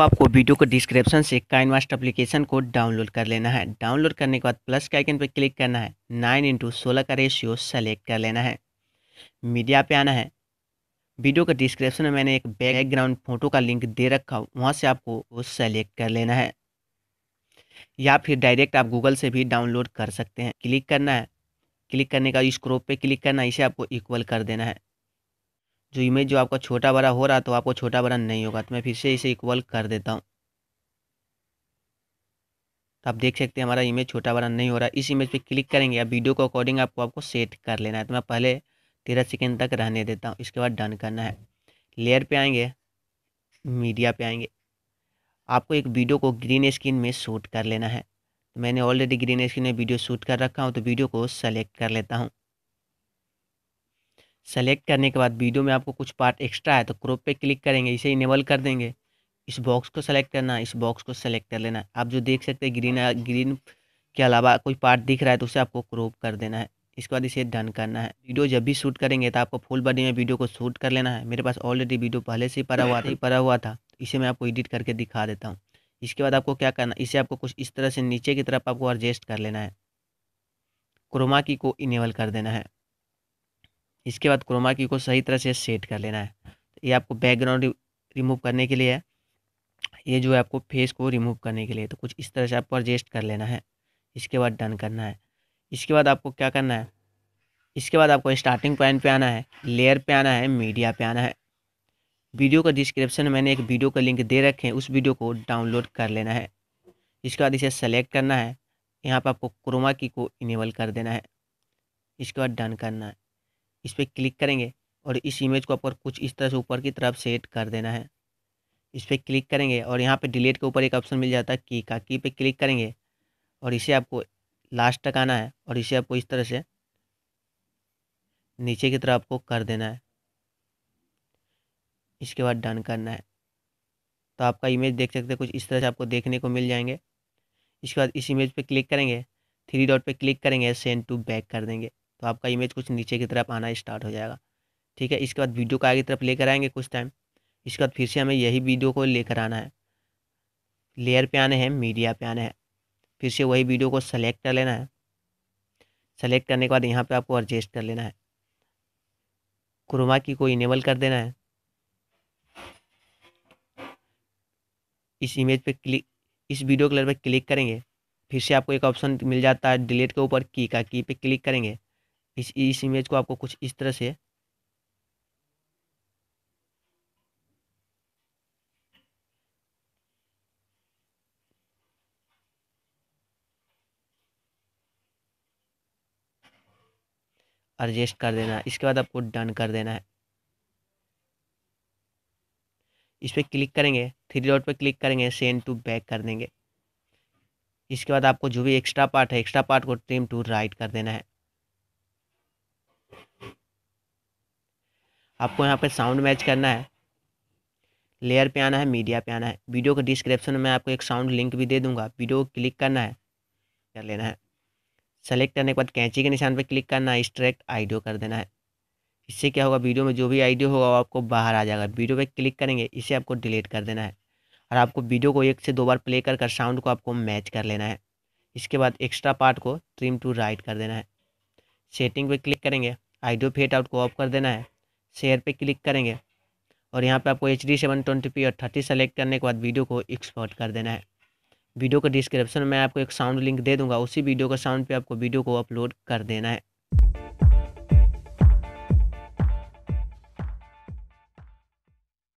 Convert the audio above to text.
आपको वीडियो को डिस्क्रिप्शन से काइनमास्ट एप्लीकेशन को डाउनलोड कर लेना है। डाउनलोड करने के बाद प्लस के आइकन पर क्लिक करना है। नाइन इंटू सोलह का रेशियो सेलेक्ट कर लेना है। मीडिया पे आना है। वीडियो के डिस्क्रिप्शन में मैंने एक बैकग्राउंड फ़ोटो का लिंक दे रखा वहाँ से आपको वो सेलेक्ट कर लेना है। या फिर डायरेक्ट आप गूगल से भी डाउनलोड कर सकते हैं। क्लिक करना है। क्लिक करने का इस क्रॉप पे क्लिक करना इसे आपको इक्वल कर देना है। जो इमेज जो आपका छोटा बड़ा हो रहा तो आपको छोटा बड़ा नहीं होगा। तो मैं फिर से इसे इक्वल कर देता हूँ। तो आप देख सकते हैं, हमारा इमेज छोटा बड़ा नहीं हो रहा। इस इमेज पे क्लिक करेंगे, या वीडियो को अकॉर्डिंग आपको आपको सेट कर लेना है। तो मैं पहले तेरह सेकेंड तक रहने देता हूँ। इसके बाद डन करना है। लेयर पे आएँगे मीडिया पे आएँगे। आपको एक वीडियो को ग्रीन स्क्रीन में शूट कर लेना है। तो मैंने ऑलरेडी ग्रीन स्क्रीन में वीडियो शूट कर रखा हूँ तो वीडियो को सेलेक्ट कर लेता हूँ। सेलेक्ट करने के बाद वीडियो में आपको कुछ पार्ट एक्स्ट्रा है तो क्रॉप पे क्लिक करेंगे इसे इनेबल कर देंगे। इस बॉक्स को सेलेक्ट करना इस बॉक्स को सेलेक्ट कर लेना। आप जो देख सकते हैं ग्रीन ग्रीन के अलावा कोई पार्ट दिख रहा है तो उसे आपको क्रॉप कर देना है। इसके बाद इसे डन करना है। वीडियो जब भी शूट करेंगे तो आपको फुल बॉडी में वीडियो को शूट कर लेना है। मेरे पास ऑलरेडी वीडियो पहले से ही पड़ा हुआ था पड़ा हुआ था। इसे मैं आपको एडिट करके दिखा देता हूँ। इसके बाद आपको क्या करना इसे आपको कुछ इस तरह से नीचे की तरफ़ आपको एडजस्ट कर लेना है। क्रोमा की को इनेबल कर देना है। इसके बाद क्रोमा की को सही तरह से सेट कर लेना है। ये आपको बैकग्राउंड रिमूव करने के लिए है। ये जो है आपको फेस को रिमूव करने के लिए तो कुछ इस तरह से आपको एडजस्ट कर लेना है। इसके बाद डन करना है। इसके बाद आपको क्या करना है? इसके बाद आपको स्टार्टिंग पॉइंट पे आना है लेयर पे आना है मीडिया पे आना है। वीडियो का डिस्क्रिप्शन में मैंने एक वीडियो का लिंक दे रखे हैं, उस वीडियो को डाउनलोड कर लेना है। इसके बाद इसे सेलेक्ट करना है। यहाँ पर आपको क्रोमा की को इनेबल कर देना है। इसके बाद डन करना है। इस पर क्लिक करेंगे और इस इमेज को आपको कुछ इस तरह से ऊपर की तरफ़ सेट कर देना है। इस पर क्लिक करेंगे और यहाँ पे डिलीट के ऊपर एक ऑप्शन मिल जाता है की का की पे क्लिक करेंगे और इसे आपको लास्ट तक आना है और इसे आपको इस तरह से नीचे की तरफ़ आपको कर देना है। इसके बाद डन करना है। तो आपका इमेज देख सकते हैं, कुछ इस तरह से आपको देखने को मिल जाएँगे। इसके बाद इस इमेज पे क्लिक करेंगे, थ्री डॉट पे क्लिक करेंगे, सेंड टू बैक कर देंगे। तो आपका इमेज कुछ नीचे की तरफ़ आना स्टार्ट हो जाएगा। ठीक है, इसके बाद वीडियो को आगे तरफ़ लेकर आएँगे कुछ टाइम इसके बाद फिर से हमें यही वीडियो को लेकर आना है। लेयर पे आने हैं मीडिया पे आने हैं। फिर से वही वीडियो को सेलेक्ट कर लेना है। सेलेक्ट करने के बाद यहाँ पे आपको एडजस्ट कर लेना है। क्रोमा की को इनेबल कर देना है। इस इमेज पे क्लिक इस वीडियो कलर पे क्लिक करेंगे। फिर से आपको एक ऑप्शन मिल जाता है डिलीट के ऊपर की का की पे क्लिक करेंगे। इस इस इमेज को आपको कुछ इस तरह से एडजस्ट कर देना है। इसके बाद आपको डन कर देना है। इस पर क्लिक करेंगे थ्री डॉट पर क्लिक करेंगे सेंड टू बैक कर देंगे। इसके बाद आपको जो भी एक्स्ट्रा पार्ट है एक्स्ट्रा पार्ट को ट्रिम टू राइट कर देना है। आपको यहाँ पे साउंड मैच करना है। लेयर पे आना है मीडिया पे आना है। वीडियो के डिस्क्रिप्शन में आपको एक साउंड लिंक भी दे दूँगा। वीडियो को क्लिक करना है, कर लेना है। सेलेक्ट करने के बाद कैंची के निशान पे क्लिक करना है स्ट्रेक्ट आइडियो कर देना है। इससे क्या होगा वीडियो में जो भी आइडियो होगा वो आपको बाहर आ जाएगा। वीडियो पे क्लिक करेंगे, इसे आपको डिलीट कर देना है। और आपको वीडियो को एक से दो बार प्ले कर कर साउंड को आपको मैच कर लेना है। इसके बाद एक्स्ट्रा पार्ट को ट्रिम टू राइट कर देना है। सेटिंग पे क्लिक करेंगे आइडियो फेट आउट को ऑफ़ कर देना है। शेयर पे क्लिक करेंगे और यहाँ पे आपको H D seven twenty P और थर्टी सेलेक्ट करने के बाद वीडियो को एक्सपोर्ट कर देना है। वीडियो के डिस्क्रिप्शन में आपको एक साउंड लिंक दे दूँगा, उसी वीडियो का साउंड पे आपको वीडियो को अपलोड कर देना है।